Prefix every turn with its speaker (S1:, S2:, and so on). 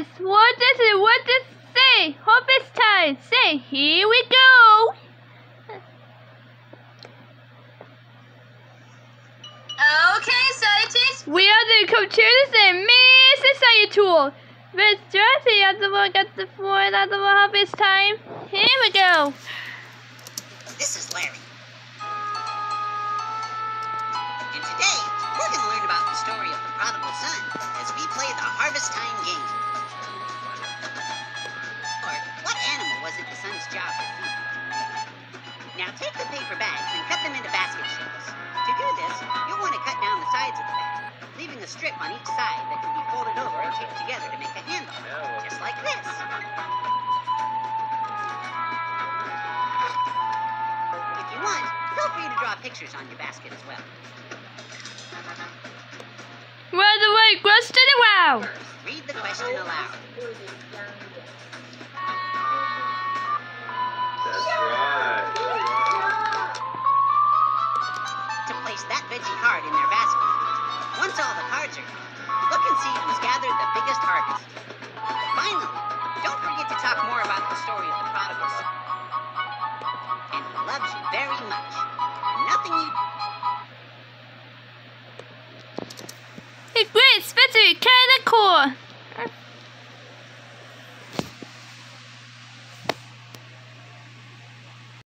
S1: this? What is it? What does it say? Harvest time. Say, here we go.
S2: Okay, scientists.
S1: We are the computers and mass society tool. Miss Dorothy on the one got the floor on the harvest time. Here we go.
S3: This is Larry. And today, we're going to learn about the story of the prodigal son Now take the paper bags and cut them into basket shapes. To do this, you'll want to cut down the sides of the bag, leaving a strip on each side that can be folded over and taped together to make a handle, just like this. If you want, feel free to draw pictures on your basket as well.
S1: Run away, gross to the wow.
S3: Read the question aloud. Card in their basket. Once all the cards are filled, look and see who's gathered the biggest harvest. Finally, don't forget to talk more about the story of the prodigal son. And he loves you very much. Nothing you
S1: Hey, great, Spencer, kinda cool.